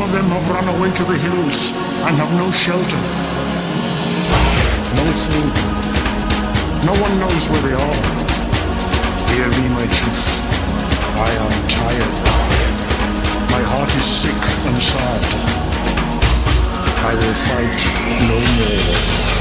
Some of them have run away to the hills and have no shelter, no food. No one knows where they are. Hear me, my chief. I am tired. My heart is sick and sad. I will fight no more.